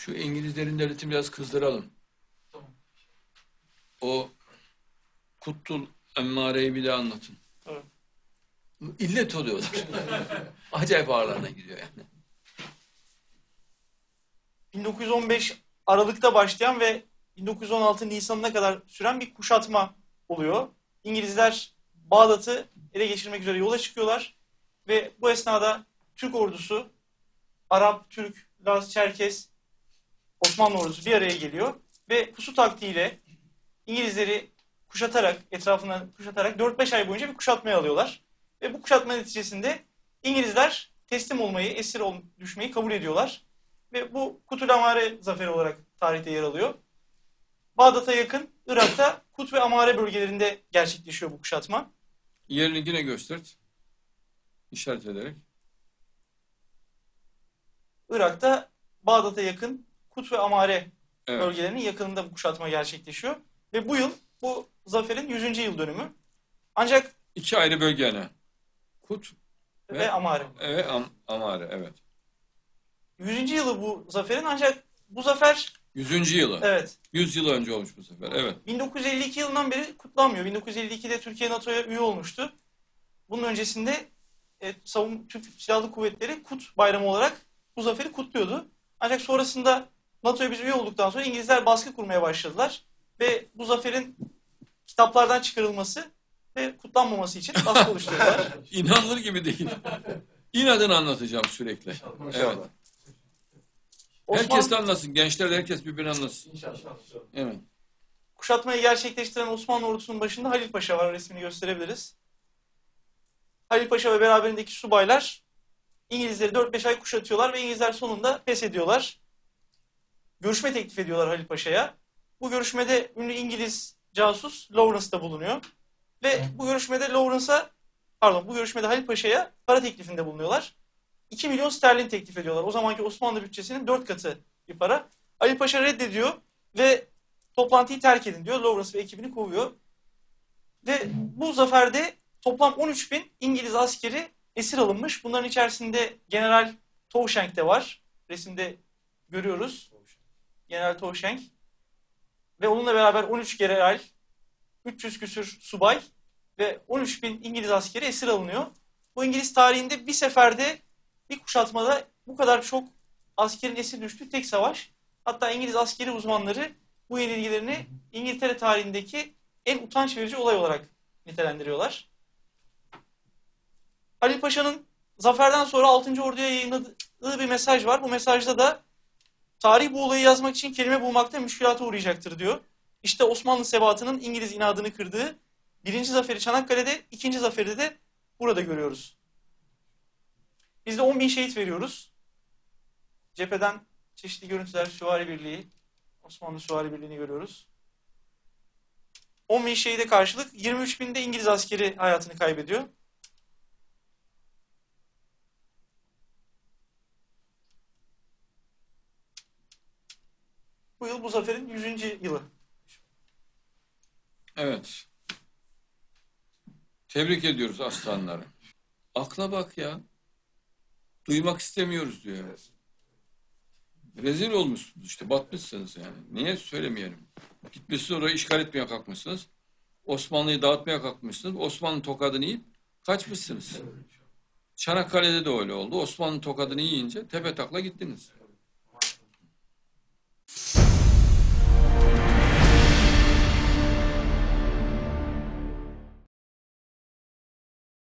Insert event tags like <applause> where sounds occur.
Şu İngilizlerin devletini biraz kızdıralım. Tamam. O Kuttul Emmare'yi bir daha anlatın. Evet. İllet oluyorlar. <laughs> Acayip ağırlarına gidiyor yani. 1915 Aralık'ta başlayan ve 1916 Nisan'ına kadar süren bir kuşatma oluyor. İngilizler Bağdat'ı ele geçirmek üzere yola çıkıyorlar ve bu esnada Türk ordusu, Arap, Türk, Laz, Çerkes, Osmanlı ordusu bir araya geliyor ve pusu taktiğiyle İngilizleri kuşatarak, etrafına kuşatarak 4-5 ay boyunca bir kuşatmaya alıyorlar. Ve bu kuşatma neticesinde İngilizler teslim olmayı, esir ol, düşmeyi kabul ediyorlar. Ve bu Kutul Amare zaferi olarak tarihte yer alıyor. Bağdat'a yakın Irak'ta Kut ve Amare bölgelerinde gerçekleşiyor bu kuşatma. Yerini yine göstert. İşaret ederek. Irak'ta Bağdat'a yakın Kut ve Amare Evet. bölgelerinin yakınında bu kuşatma gerçekleşiyor. Ve bu yıl bu zaferin 100. yıl dönümü. Ancak İki ayrı bölge yani. Kut ve, Ve- Amare. ve Am Amare. Evet. 100. yılı bu zaferin ancak bu zafer Yüzüncü yılı. evet 100 yıl önce olmuş bu sefer. Evet. 1952 yılından beri kutlanmıyor. 1952'de Türkiye NATO'ya üye olmuştu. Bunun öncesinde e, savun Türk Silahlı Kuvvetleri Kut Bayramı olarak bu zaferi kutluyordu. Ancak sonrasında NATO'ya biz üye olduktan sonra İngilizler baskı kurmaya başladılar. Ve bu zaferin kitaplardan çıkarılması ve kutlanmaması için baskı <laughs> oluşturdular. İnanılır gibi değil. İnadını anlatacağım sürekli. Evet. Osman Herkes de anlasın. Gençler de herkes birbirini anlasın. Evet. kuşatmayı gerçekleştiren Osmanlı ordusunun başında Halil Paşa var. Resmini gösterebiliriz. Halil Paşa ve beraberindeki subaylar İngilizleri 4-5 ay kuşatıyorlar ve İngilizler sonunda pes ediyorlar. Görüşme teklif ediyorlar Halil Paşa'ya. Bu görüşmede ünlü İngiliz casus Lawrence da bulunuyor. Ve bu görüşmede Lawrence'a pardon bu görüşmede Halil Paşa'ya para teklifinde bulunuyorlar. 2 milyon sterlin teklif ediyorlar. O zamanki Osmanlı bütçesinin 4 katı bir para. Halil Paşa reddediyor ve toplantıyı terk edin diyor. Lawrence ve ekibini kovuyor. Ve bu zaferde toplam 13 bin İngiliz askeri esir alınmış. Bunların içerisinde General Townshend de var. Resimde görüyoruz. General Townshend. Ve onunla beraber 13 general, 300 küsür subay ve 13 bin İngiliz askeri esir alınıyor. Bu İngiliz tarihinde bir seferde bir kuşatmada bu kadar çok askerin esir düştüğü tek savaş. Hatta İngiliz askeri uzmanları bu yenilgilerini İngiltere tarihindeki en utanç verici olay olarak nitelendiriyorlar. Ali Paşa'nın zaferden sonra 6. Ordu'ya yayınladığı bir mesaj var. Bu mesajda da tarih bu olayı yazmak için kelime bulmakta müşkülata uğrayacaktır diyor. İşte Osmanlı sebatının İngiliz inadını kırdığı birinci zaferi Çanakkale'de, ikinci zaferi de burada görüyoruz. Biz de 10 bin şehit veriyoruz. Cepheden çeşitli görüntüler, Süvari Birliği, Osmanlı Süvari Birliği'ni görüyoruz. 10 bin şehide karşılık 23 binde İngiliz askeri hayatını kaybediyor. Bu yıl bu zaferin 100. yılı. Evet. Tebrik ediyoruz aslanları. Akla bak ya. Duymak istemiyoruz diyor. Rezil olmuşsunuz işte. Batmışsınız yani. Niye söylemeyelim? Gitmişsiniz orayı işgal etmeye kalkmışsınız. Osmanlı'yı dağıtmaya kalkmışsınız. Osmanlı tokadını yiyip kaçmışsınız. Çanakkale'de de öyle oldu. Osmanlı tokadını yiyince tepe takla gittiniz.